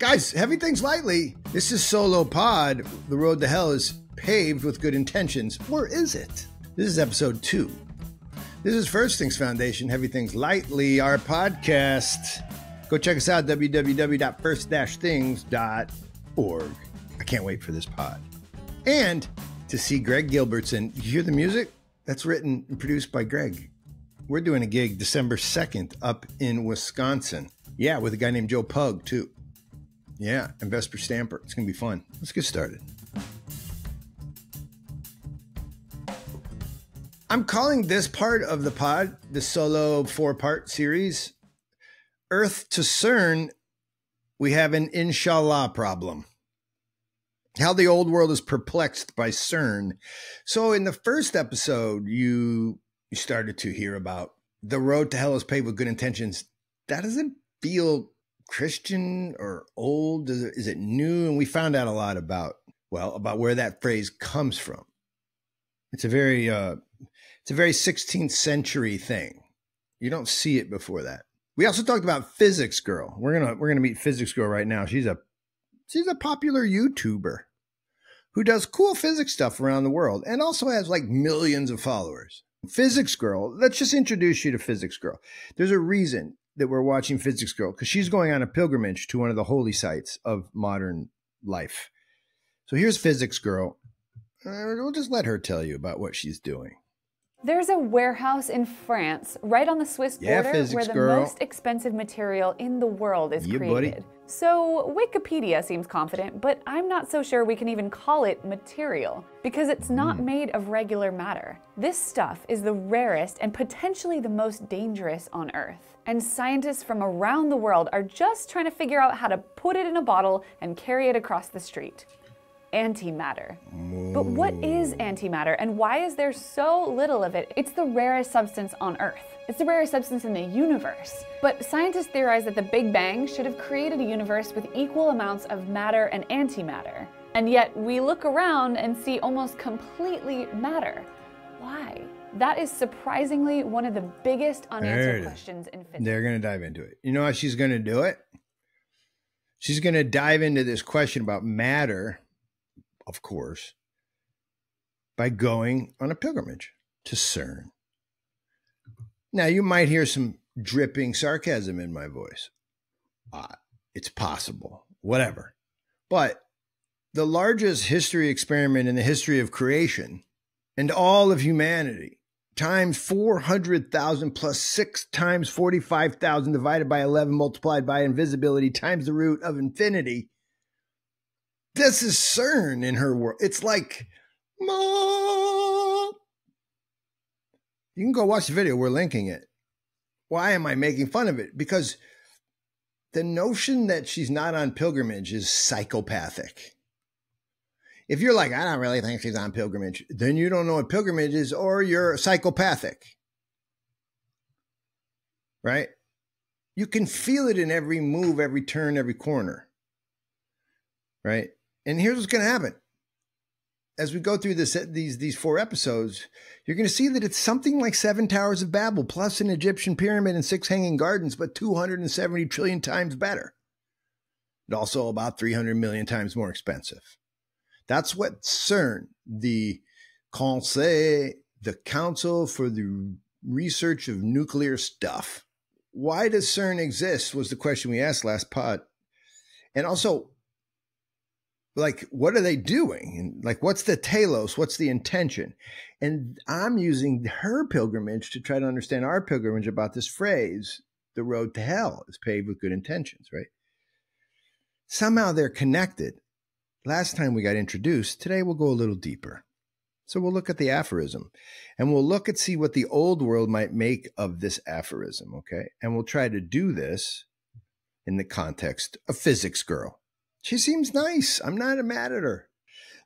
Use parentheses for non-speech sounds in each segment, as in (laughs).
Guys, heavy things lightly. This is Solo Pod. The road to hell is paved with good intentions. Or is it? This is episode two. This is First Things Foundation, Heavy Things Lightly, our podcast. Go check us out, www.first-things.org. I can't wait for this pod. And to see Greg Gilbertson. You hear the music? That's written and produced by Greg. We're doing a gig December 2nd up in Wisconsin. Yeah, with a guy named Joe Pug, too. Yeah, and Stamper. It's going to be fun. Let's get started. I'm calling this part of the pod, the solo four part series, Earth to CERN. We have an inshallah problem. How the old world is perplexed by CERN. So, in the first episode, you you started to hear about the road to hell is paved with good intentions. That doesn't feel Christian or old. Is it, is it new? And we found out a lot about well about where that phrase comes from. It's a very uh, it's a very 16th century thing. You don't see it before that. We also talked about Physics Girl. We're gonna we're gonna meet Physics Girl right now. She's a she's a popular YouTuber who does cool physics stuff around the world and also has like millions of followers. Physics Girl, let's just introduce you to Physics Girl. There's a reason that we're watching Physics Girl because she's going on a pilgrimage to one of the holy sites of modern life. So here's Physics Girl. Uh, we'll just let her tell you about what she's doing. There's a warehouse in France, right on the Swiss Yeah, border, physics where the girl. most expensive material in the world is Yeah, buddy. created. So Wikipedia seems confident, but I'm not so sure we can even call it material because it's not Hmm. made of regular matter. This stuff is the rarest and potentially the most dangerous on Earth. And scientists from around the world are just trying to figure out how to put it in a bottle and carry it across the street. Antimatter. But what is antimatter and why is there so little of it? It's the rarest substance on Earth. It's the rarest substance in the universe. But scientists theorize that the Big Bang should have created a universe with equal amounts of matter and antimatter. And yet we look around and see almost completely matter. Why? That is surprisingly one of the biggest unanswered questions in physics. They're going to dive into it. You know how she's going to do it? She's going to dive into this question about matter, of course, by going on a pilgrimage to CERN. Now, you might hear some dripping sarcasm in my voice. Uh, it's possible, whatever. But the largest history experiment in the history of creation and all of humanity times 400,000 plus 6 times 45,000 divided by 11 multiplied by invisibility times the root of infinity. This is CERN in her world. It's like, Ma. You can go watch the video. We're linking it. Why am I making fun of it? Because the notion that she's not on pilgrimage is psychopathic. If you're like, I don't really think she's on pilgrimage, then you don't know what pilgrimage is, or you're psychopathic. Right? You can feel it in every move, every turn, every corner. Right? And here's what's going to happen. As we go through this, these these four episodes, you're going to see that it's something like seven towers of Babel, plus an Egyptian pyramid and six hanging gardens, but 270 trillion times better. And also about 300 million times more expensive. That's what CERN, the Conseil, the Council for the Research of Nuclear Stuff. Why does CERN exist? Was the question we asked last pod. And also, like, what are they doing? And like, what's the telos? What's the intention? And I'm using her pilgrimage to try to understand our pilgrimage about this phrase the road to hell is paved with good intentions, right? Somehow they're connected. Last time we got introduced, today we'll go a little deeper. So we'll look at the aphorism and we'll look at see what the old world might make of this aphorism, okay? And we'll try to do this in the context of Physics Girl. She seems nice. I'm not mad at her.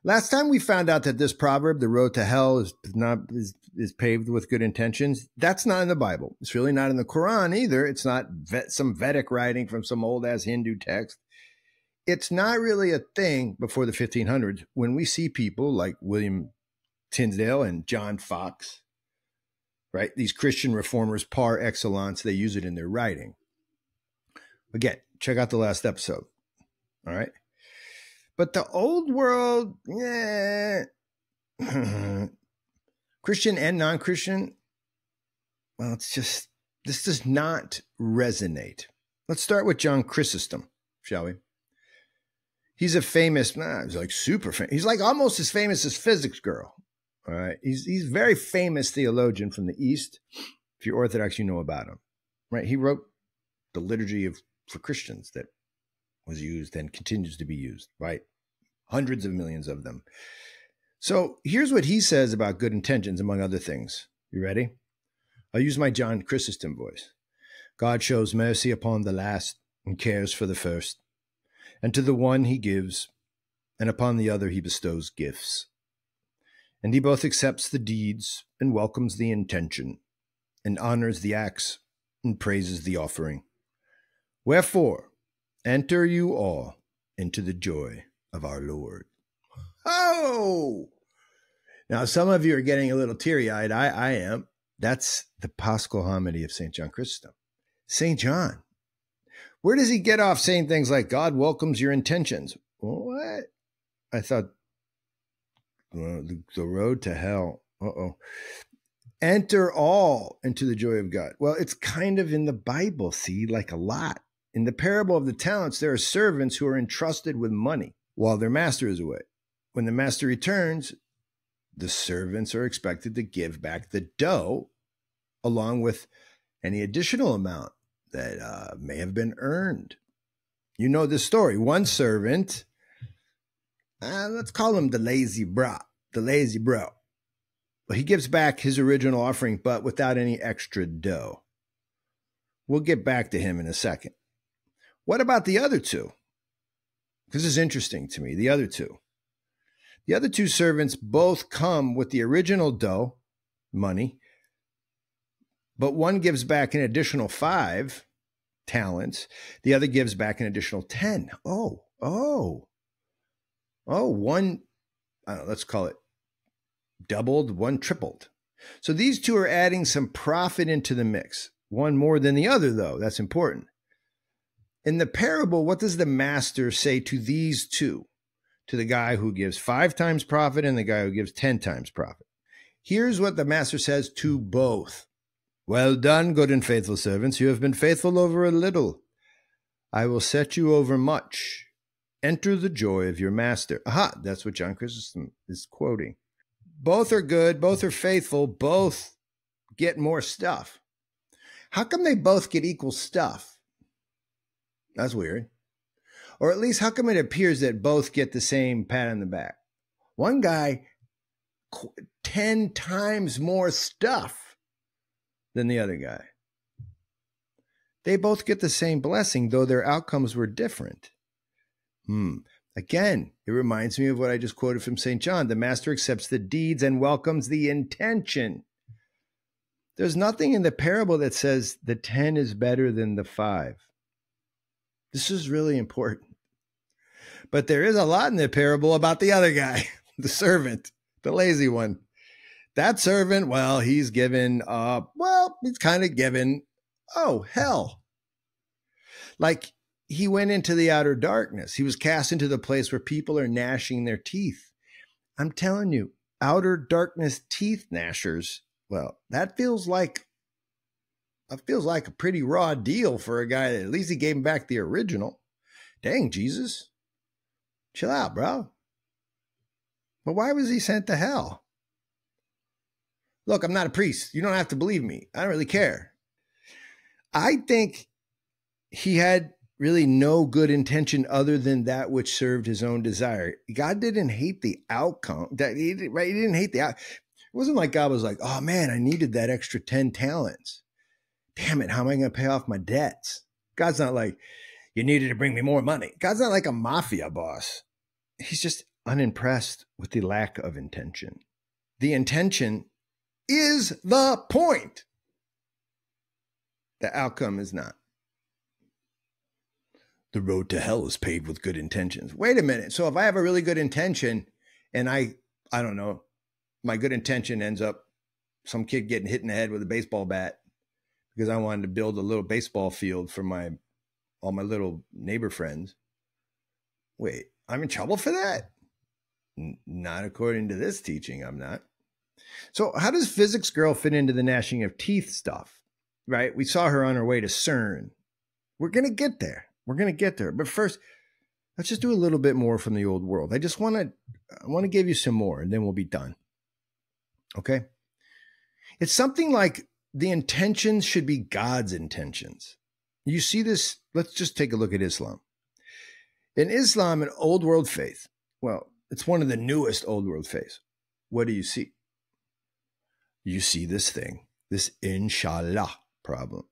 Last time we found out that this proverb, the road to hell is not is, is paved with good intentions. That's not in the Bible. It's really not in the Quran either. It's not Ve- some Vedic writing from some old ass Hindu text. It's not really a thing before the 1500s when we see people like William Tyndale and John Foxe, right? These Christian reformers par excellence, they use it in their writing. Again, check out the last episode. All right. But the old world, yeah, (clears throat) Christian and non Christian, well, it's just, this does not resonate. Let's start with John Chrysostom, shall we? He's a famous, nah, he's like super famous. He's like almost as famous as Physics Girl. All right. He's, he's very famous theologian from the East. If you're Orthodox, you know about him, right? He wrote the liturgy of for Christians that was used and continues to be used, right? Hundreds of millions of them. So here's what he says about good intentions, among other things. You ready? I'll use my John Chrysostom voice. God shows mercy upon the last and cares for the first. And to the one he gives, and upon the other he bestows gifts. And he both accepts the deeds and welcomes the intention, and honors the acts and praises the offering. Wherefore, enter you all into the joy of our Lord. Oh! Now, some of you are getting a little teary eyed. I, I am. That's the Paschal homily of St. John Chrysostom. St. John, where does he get off saying things like, God welcomes your intentions? What? I thought, well, the, the road to hell. Uh oh. Enter all into the joy of God. Well, it's kind of in the Bible, see, like a lot. In the parable of the talents, there are servants who are entrusted with money while their master is away. When the master returns, the servants are expected to give back the dough along with any additional amount that uh, may have been earned. You know the story. One servant, uh, let's call him the lazy bro, the lazy bro. He gives back his original offering, but without any extra dough. We'll get back to him in a second. What about the other two? This is interesting to me. The other two. The other two servants both come with the original dough, money, but one gives back an additional five talents. The other gives back an additional 10. Oh, oh, oh, one, know, let's call it doubled, one tripled. So these two are adding some profit into the mix. One more than the other, though. That's important. In the parable, what does the master say to these two? To the guy who gives five times profit and the guy who gives 10 times profit. Here's what the master says to both Well done, good and faithful servants. You have been faithful over a little. I will set you over much. Enter the joy of your master. Aha, that's what John Chrysostom is quoting. Both are good, both are faithful, both get more stuff. How come they both get equal stuff? That's weird. Or at least, how come it appears that both get the same pat on the back? One guy, 10 times more stuff than the other guy. They both get the same blessing, though their outcomes were different. Hmm. Again, it reminds me of what I just quoted from St. John. The master accepts the deeds and welcomes the intention. There's nothing in the parable that says the 10 is better than the 5. This is really important. But there is a lot in the parable about the other guy, (laughs) the servant, the lazy one. That servant, well, he's given uh well, he's kind of given oh, hell. Like he went into the outer darkness. He was cast into the place where people are gnashing their teeth. I'm telling you, outer darkness teeth gnashers. Well, that feels like that feels like a pretty raw deal for a guy that at least he gave him back the original. Dang, Jesus. Chill out, bro. But why was he sent to hell? Look, I'm not a priest. You don't have to believe me. I don't really care. I think he had really no good intention other than that which served his own desire. God didn't hate the outcome. That he, right? He didn't hate the. It wasn't like God was like, "Oh man, I needed that extra 10 talents." Damn it, how am I going to pay off my debts? God's not like, you needed to bring me more money. God's not like a mafia boss. He's just unimpressed with the lack of intention. The intention is the point. The outcome is not. The road to hell is paved with good intentions. Wait a minute. So if I have a really good intention and I, I don't know, my good intention ends up some kid getting hit in the head with a baseball bat because I wanted to build a little baseball field for my all my little neighbor friends. Wait, I'm in trouble for that? N- not according to this teaching, I'm not. So, how does physics girl fit into the gnashing of teeth stuff? Right? We saw her on her way to CERN. We're going to get there. We're going to get there. But first, let's just do a little bit more from the old world. I just want to I want to give you some more and then we'll be done. Okay? It's something like the intentions should be God's intentions. You see this? Let's just take a look at Islam. In Islam, an old world faith, well, it's one of the newest old world faiths. What do you see? You see this thing, this inshallah problem.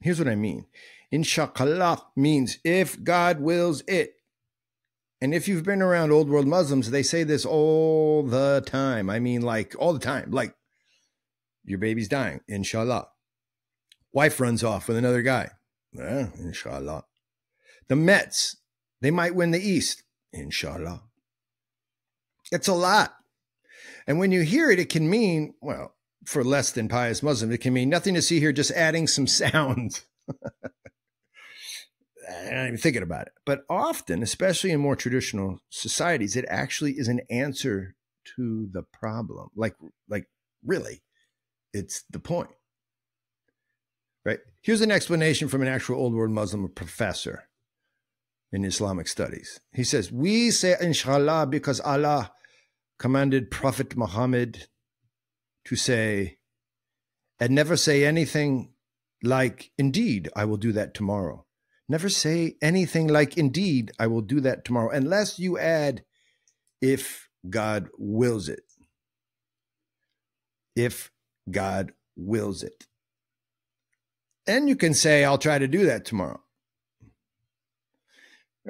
Here's what I mean. Inshallah means if God wills it. And if you've been around old world Muslims, they say this all the time. I mean, like all the time. Like, your baby's dying, inshallah. Wife runs off with another guy, eh, inshallah. The Mets, they might win the East, inshallah. It's a lot. And when you hear it, it can mean, well, for less than pious Muslims, it can mean nothing to see here, just adding some (laughs) sounds. I'm not even thinking about it. But often, especially in more traditional societies, it actually is an answer to the problem. Like, like really, it's the point. Right? Here's an explanation from an actual old world Muslim professor in Islamic studies. He says, We say inshallah because Allah commanded Prophet Muhammad to say, and never say anything like, Indeed, I will do that tomorrow. Never say anything like, Indeed, I will do that tomorrow, unless you add, If God wills it. If God wills it. And you can say, I'll try to do that tomorrow.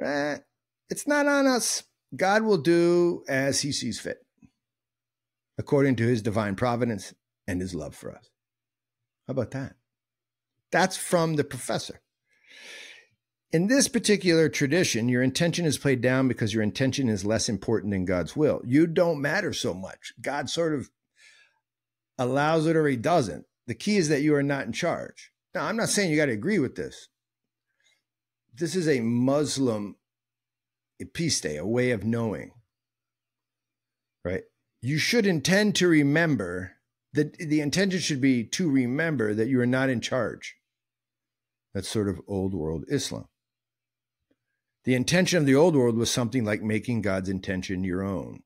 Eh, it's not on us. God will do as he sees fit, according to his divine providence and his love for us. How about that? That's from the professor. In this particular tradition, your intention is played down because your intention is less important than God's will. You don't matter so much. God sort of allows it or he doesn't. The key is that you are not in charge. Now, I'm not saying you got to agree with this. This is a Muslim episte, a way of knowing, right? You should intend to remember that the intention should be to remember that you are not in charge. That's sort of old world Islam. The intention of the old world was something like making God's intention your own.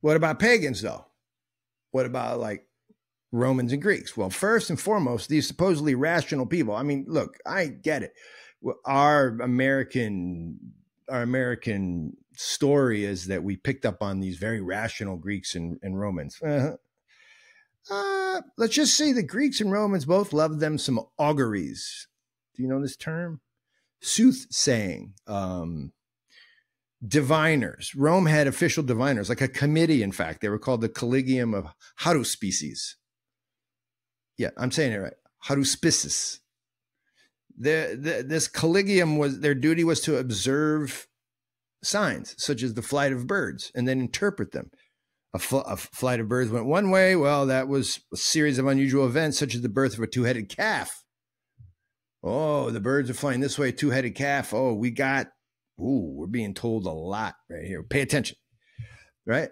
What about pagans, though? What about like Romans and Greeks? Well, first and foremost, these supposedly rational people. I mean, look, I get it. Our American, our American story is that we picked up on these very rational Greeks and, and Romans. Uh, uh, let's just say the Greeks and Romans both loved them some auguries. Do you know this term? Soothsaying. Um, diviners. Rome had official diviners, like a committee, in fact. They were called the Collegium of Haruspices. Yeah, I'm saying it right. Haruspices. The, the, this collegium was their duty was to observe signs such as the flight of birds and then interpret them. A, fl- a flight of birds went one way. Well, that was a series of unusual events, such as the birth of a two headed calf. Oh, the birds are flying this way, two headed calf. Oh, we got Ooh, we're being told a lot right here. Pay attention, right?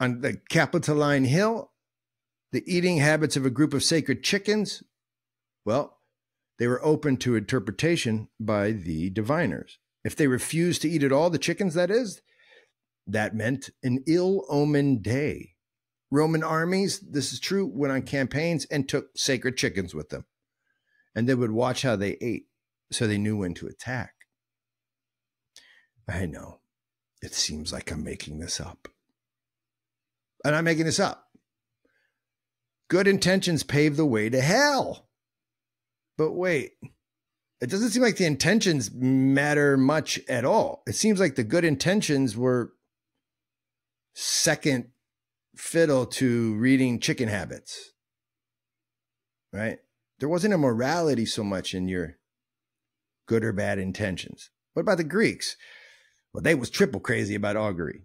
On the Capitoline Hill, the eating habits of a group of sacred chickens, well, they were open to interpretation by the diviners. If they refused to eat at all, the chickens, that is, that meant an ill omened day. Roman armies, this is true, went on campaigns and took sacred chickens with them. And they would watch how they ate so they knew when to attack. I know. It seems like I'm making this up. And I'm making this up. Good intentions pave the way to hell. But wait, it doesn't seem like the intentions matter much at all. It seems like the good intentions were second fiddle to reading chicken habits. Right? There wasn't a morality so much in your good or bad intentions. What about the Greeks? Well, they was triple crazy about augury.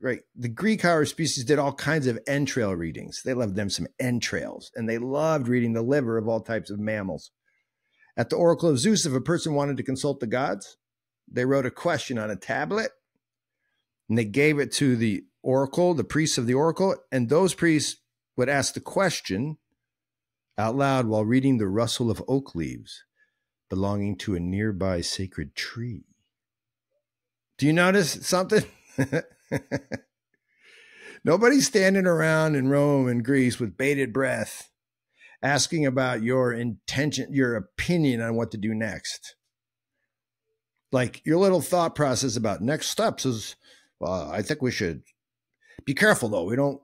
Right. The Greek species did all kinds of entrail readings. They loved them some entrails, and they loved reading the liver of all types of mammals. At the Oracle of Zeus, if a person wanted to consult the gods, they wrote a question on a tablet and they gave it to the oracle, the priests of the oracle, and those priests would ask the question out loud while reading the rustle of oak leaves belonging to a nearby sacred tree. Do you notice something? (laughs) Nobody's standing around in Rome and Greece with bated breath asking about your intention, your opinion on what to do next. Like your little thought process about next steps is, well, I think we should be careful though. We don't,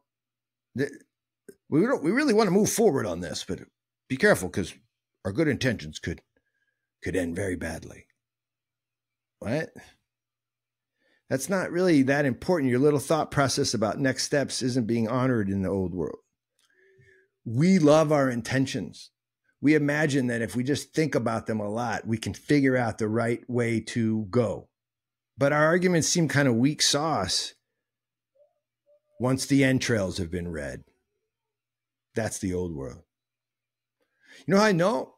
we don't, we really want to move forward on this, but be careful because our good intentions could, could end very badly. What? That's not really that important. Your little thought process about next steps isn't being honored in the old world. We love our intentions. We imagine that if we just think about them a lot, we can figure out the right way to go. But our arguments seem kind of weak sauce once the entrails have been read. That's the old world. You know how I know?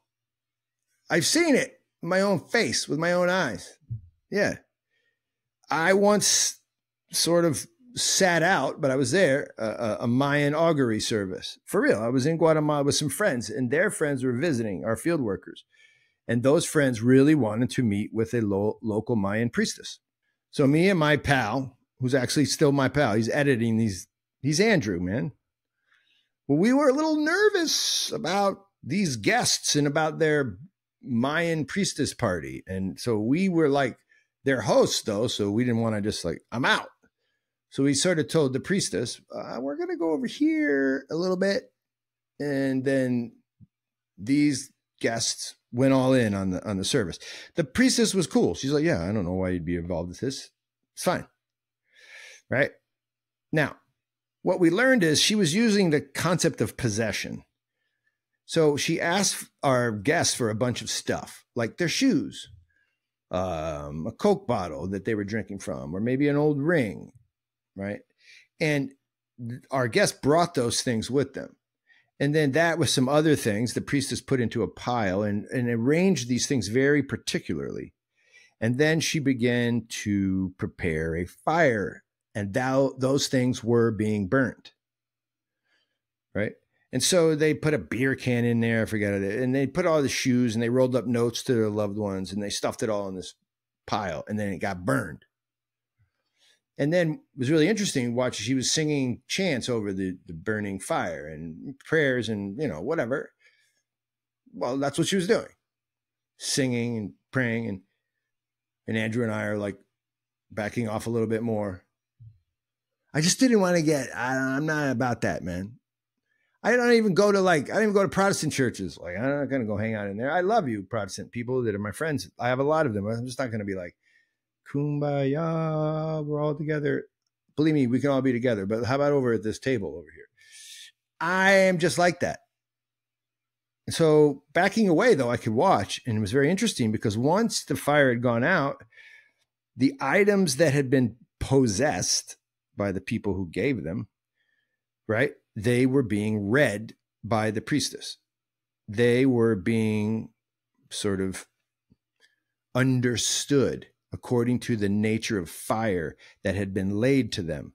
I've seen it in my own face with my own eyes. Yeah. I once sort of sat out, but I was there, uh, a Mayan augury service. For real. I was in Guatemala with some friends, and their friends were visiting our field workers. And those friends really wanted to meet with a lo- local Mayan priestess. So me and my pal, who's actually still my pal, he's editing these, he's Andrew, man. Well, we were a little nervous about these guests and about their Mayan priestess party. And so we were like, their hosts, though, so we didn't want to just like, I'm out. So we sort of told the priestess, uh, we're going to go over here a little bit. And then these guests went all in on the on the service. The priestess was cool. She's like, yeah, I don't know why you'd be involved with this. It's fine. Right? Now, what we learned is she was using the concept of possession. So she asked our guests for a bunch of stuff, like their shoes, um, a Coke bottle that they were drinking from, or maybe an old ring, right? And our guests brought those things with them. And then that with some other things, the priestess put into a pile and, and arranged these things very particularly. And then she began to prepare a fire, and thou, those things were being burnt. Right? And so they put a beer can in there, I forget it, and they put all the shoes and they rolled up notes to their loved ones and they stuffed it all in this pile and then it got burned. And then it was really interesting watching she was singing chants over the, the burning fire and prayers and you know, whatever. Well, that's what she was doing. Singing and praying and and Andrew and I are like backing off a little bit more. I just didn't want to get I, I'm not about that, man. I don't even go to like I don't even go to Protestant churches. Like I'm not gonna go hang out in there. I love you, Protestant people that are my friends. I have a lot of them. I'm just not gonna be like, kumbaya, we're all together. Believe me, we can all be together. But how about over at this table over here? I am just like that. So backing away though, I could watch, and it was very interesting because once the fire had gone out, the items that had been possessed by the people who gave them, right? They were being read by the priestess. They were being sort of understood according to the nature of fire that had been laid to them.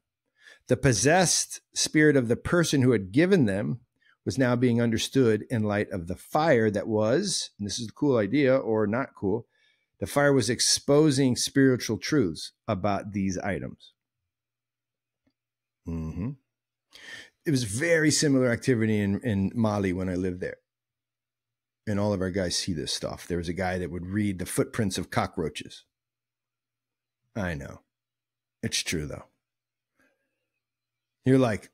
The possessed spirit of the person who had given them was now being understood in light of the fire that was, and this is a cool idea or not cool, the fire was exposing spiritual truths about these items. Mm-hmm it was very similar activity in, in Mali when I lived there. And all of our guys see this stuff. There was a guy that would read the footprints of cockroaches. I know. It's true, though. You're like,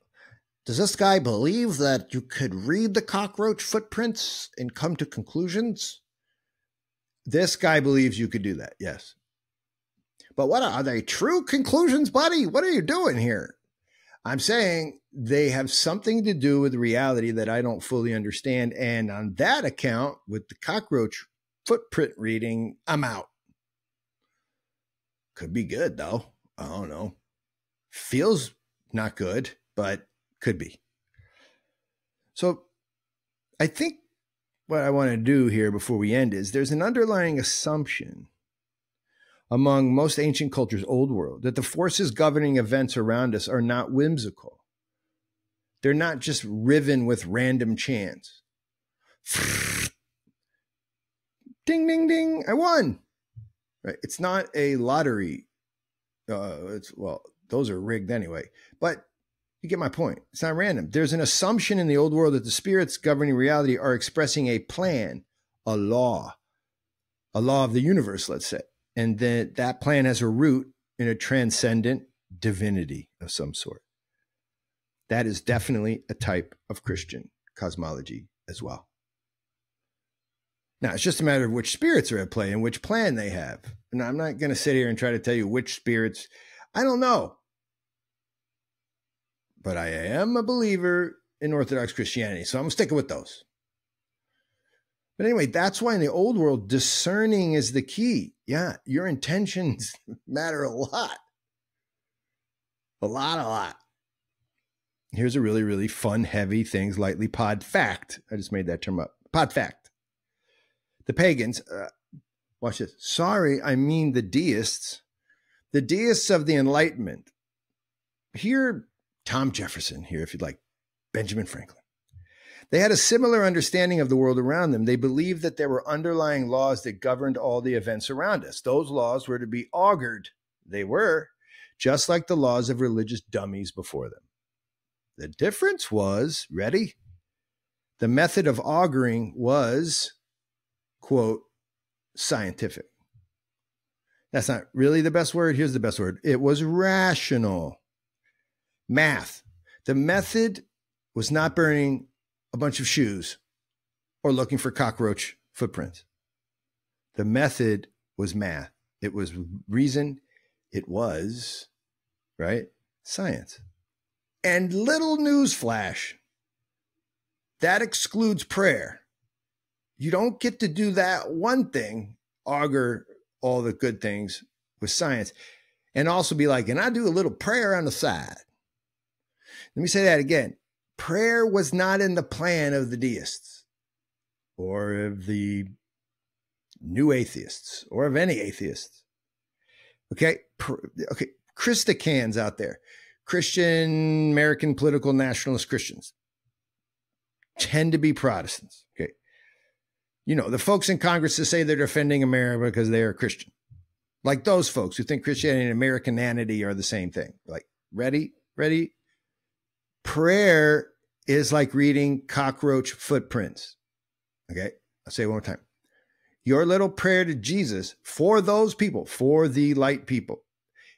does this guy believe that you could read the cockroach footprints and come to conclusions? This guy believes you could do that, yes. But what are they true conclusions, buddy? What are you doing here? I'm saying they have something to do with reality that I don't fully understand. And on that account, with the cockroach footprint reading, I'm out. Could be good though. I don't know. Feels not good, but could be. So I think what I want to do here before we end is there's an underlying assumption among most ancient cultures, old world, that the forces governing events around us are not whimsical. They're not just riven with random chance. (laughs) ding, ding, ding, I won. Right? It's not a lottery. Uh, it's well, those are rigged anyway. But you get my point. It's not random. There's an assumption in the old world that the spirits governing reality are expressing a plan, a law, a law of the universe, let's say and that that plan has a root in a transcendent divinity of some sort. That is definitely a type of Christian cosmology as well. Now, it's just a matter of which spirits are at play and which plan they have. And I'm not going to sit here and try to tell you which spirits. I don't know. But I am a believer in Orthodox Christianity. So I'm sticking with those. But anyway, that's why in the old world, discerning is the key. Yeah, your intentions (laughs) matter a lot. A lot, a lot. Here's a really, really fun, heavy things lightly pod fact. I just made that term up. Pod fact. The pagans, uh, watch this. Sorry, I mean the deists. The deists of the Enlightenment. Here, Tom Jefferson, here, if you'd like, Benjamin Franklin. They had a similar understanding of the world around them. They believed that there were underlying laws that governed all the events around us. Those laws were to be augured. They were, just like the laws of religious dummies before them. The difference was, ready? The method of auguring was, quote, scientific. That's not really the best word. Here's the best word it was rational. Math. The method was not burning a bunch of shoes or looking for cockroach footprints. The method was math, it was reason, it was, right? Science. And little news flash that excludes prayer. You don't get to do that one thing, augur all the good things with science, and also be like, and I do a little prayer on the side. Let me say that again prayer was not in the plan of the deists or of the new atheists or of any atheists. Okay. Okay. Christicans out there, Christian American political nationalist Christians tend to be Protestants. Okay. You know, the folks in Congress that say they're defending America because they are Christian. Like those folks who think Christianity and Americananity are the same thing. Like, ready, ready. Prayer is like reading cockroach footprints. Okay. I'll say it one more time. Your little prayer to Jesus for those people, for the light people,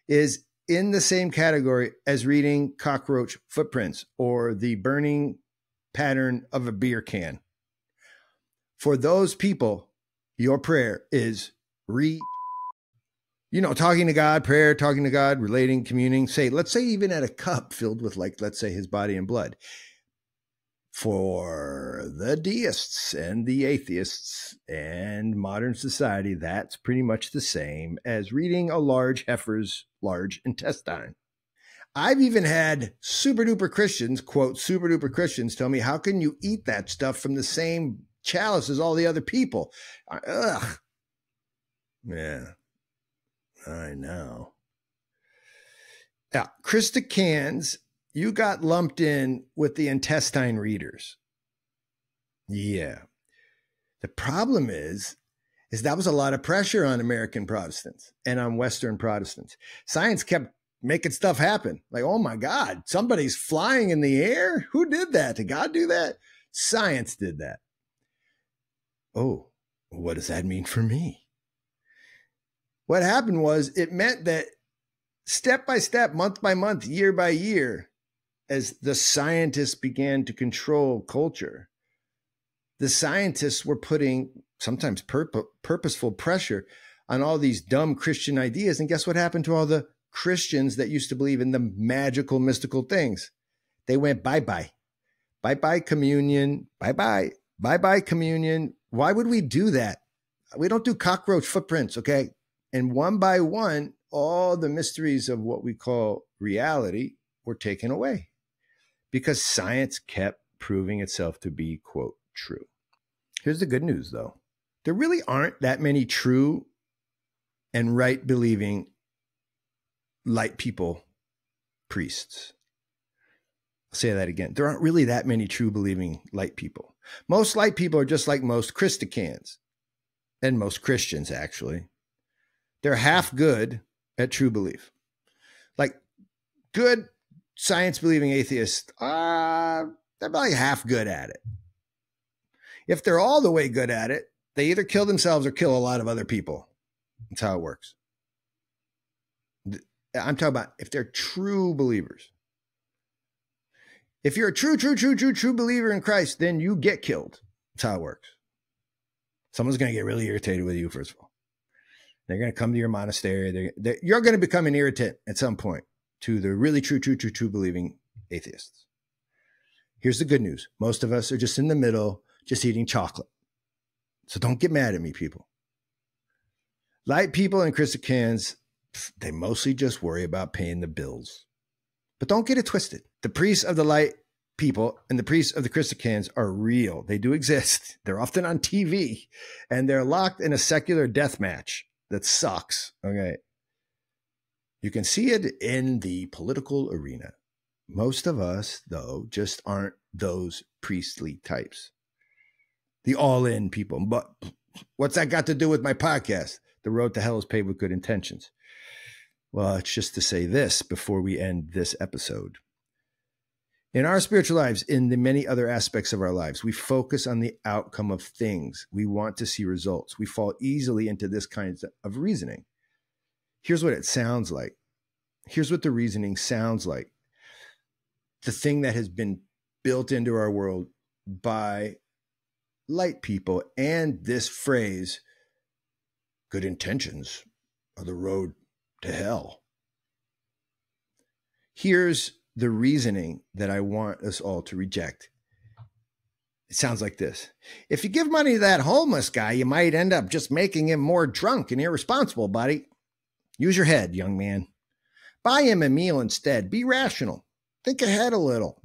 is in the same category as reading cockroach footprints or the burning pattern of a beer can. For those people, your prayer is re you know, talking to God, prayer, talking to God, relating, communing, say, let's say even at a cup filled with like, let's say his body and blood for the deists and the atheists and modern society, that's pretty much the same as reading a large heifer's large intestine. I've even had super duper Christians, quote, super duper Christians, tell me, how can you eat that stuff from the same chalice as all the other people? Ugh. Yeah, I know. Yeah, Christicans you got lumped in with the intestine readers. Yeah. The problem is, is that was a lot of pressure on American Protestants and on Western Protestants. Science kept making stuff happen. Like, oh my God, somebody's flying in the air. Who did that? Did God do that? Science did that. Oh, what does that mean for me? What happened was it meant that step by step, month by month, year by year, as the scientists began to control culture, the scientists were putting sometimes purpo- purposeful pressure on all these dumb Christian ideas. And guess what happened to all the Christians that used to believe in the magical, mystical things? They went bye bye. Bye bye communion. Bye bye. Bye bye communion. Why would we do that? We don't do cockroach footprints, okay? And one by one, all the mysteries of what we call reality were taken away because science kept proving itself to be, quote, true. Here's the good news, though there really aren't that many true and right believing light people priests. I'll say that again. There aren't really that many true believing light people. Most light people are just like most Christicans and most Christians, actually. They're half good at true belief. Like good science believing atheists, uh, they're probably half good at it. If they're all the way good at it, they either kill themselves or kill a lot of other people. That's how it works. I'm talking about if they're true believers. If you're a true, true, true, true, true believer in Christ, then you get killed. That's how it works. Someone's going to get really irritated with you, first of all. They're going to come to your monastery. They're, they're, you're going to become an irritant at some point to the really true, true, true, true believing atheists. Here's the good news most of us are just in the middle, just eating chocolate. So don't get mad at me, people. Light people and Christians, they mostly just worry about paying the bills. But don't get it twisted. The priests of the light people and the priests of the Christians are real. They do exist. (laughs) They're often on TV and they're locked in a secular death match that sucks. Okay. You can see it in the political arena. Most of us, though, just aren't those priestly types. The all in people. But what's that got to do with my podcast? The road to hell is paved with good intentions. Well, it's just to say this before we end this episode. In our spiritual lives, in the many other aspects of our lives, we focus on the outcome of things. We want to see results. We fall easily into this kind of reasoning. Here's what it sounds like. Here's what the reasoning sounds like. The thing that has been built into our world by light people and this phrase, good intentions are the road to hell. Here's the reasoning that I want us all to reject. It sounds like this If you give money to that homeless guy, you might end up just making him more drunk and irresponsible, buddy. Use your head, young man. Buy him a meal instead. Be rational. Think ahead a little.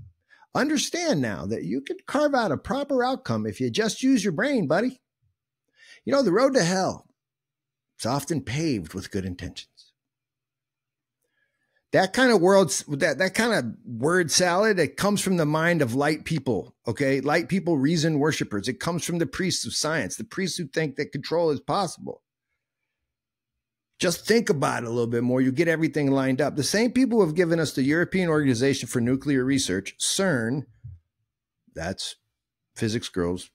Understand now that you can carve out a proper outcome if you just use your brain, buddy. You know, the road to hell is often paved with good intentions that kind of world that that kind of word salad it comes from the mind of light people okay light people reason worshippers it comes from the priests of science the priests who think that control is possible just think about it a little bit more you get everything lined up the same people who have given us the european organization for nuclear research cern that's physics girls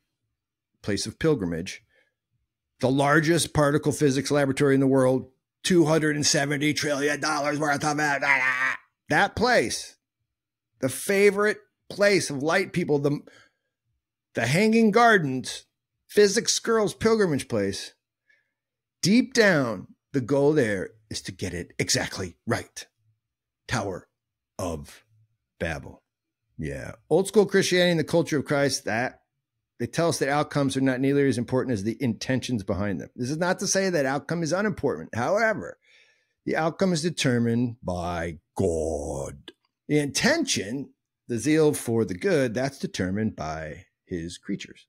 place of pilgrimage the largest particle physics laboratory in the world $270 trillion worth of it. That place, the favorite place of light people, the, the Hanging Gardens, Physics Girls Pilgrimage Place, deep down, the goal there is to get it exactly right. Tower of Babel. Yeah. Old school Christianity and the culture of Christ, that they tell us that outcomes are not nearly as important as the intentions behind them. This is not to say that outcome is unimportant. However, the outcome is determined by God. The intention, the zeal for the good, that's determined by his creatures.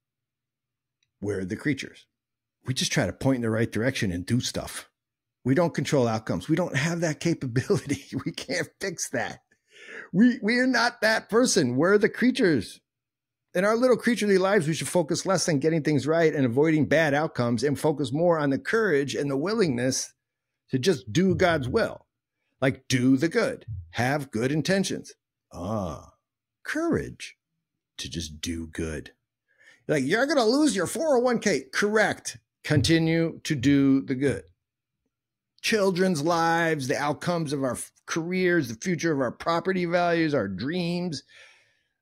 We're the creatures. We just try to point in the right direction and do stuff. We don't control outcomes. We don't have that (laughs) capability. (laughs) We can't fix that. We we are not that person. We're the creatures in our little creaturely lives, we should focus less on getting things right and avoiding bad outcomes and focus more on the courage and the willingness to just do God's will. Like, do the good, have good intentions. Ah, courage to just do good. Like, you're going to lose your 401k. Correct. Continue to do the good. Children's lives, the outcomes of our careers, the future of our property values, our dreams,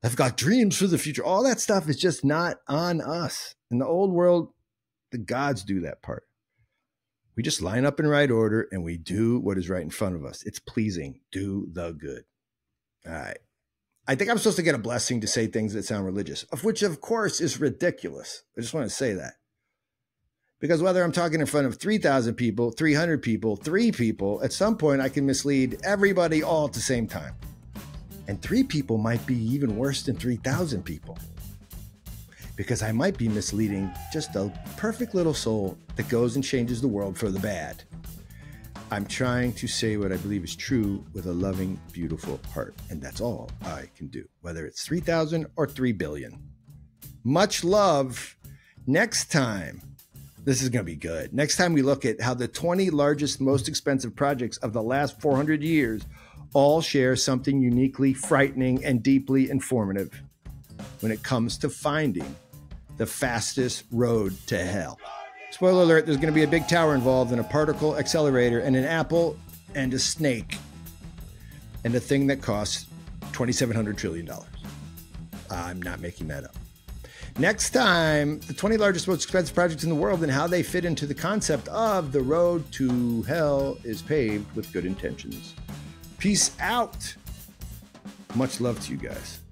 I've got dreams for the future. All that stuff is just not on us. In the old world, the gods do that part. We just line up in right order and we do what is right in front of us. It's pleasing. Do the good. All right. I think I'm supposed to get a blessing to say things that sound religious, of which, of course, is ridiculous. I just want to say that. Because whether I'm talking in front of 3,000 people, 300 people, three people, at some point I can mislead everybody all at the same time. And three people might be even worse than 3,000 people. Because I might be misleading just a perfect little soul that goes and changes the world for the bad. I'm trying to say what I believe is true with a loving, beautiful heart. And that's all I can do, whether it's 3,000 or 3 billion. Much love. Next time, this is going to be good. Next time we look at how the 20 largest, most expensive projects of the last 400 years all share something uniquely frightening and deeply informative when it comes to finding the fastest road to hell. Spoiler alert, there's going to be a big tower involved and a particle accelerator and an apple and a snake and a thing that costs $2,700 trillion. I'm not making that up. Next time, the 20 largest, most expensive projects in the world and how they fit into the concept of the road to hell is paved with good intentions. Peace out. Much love to you guys.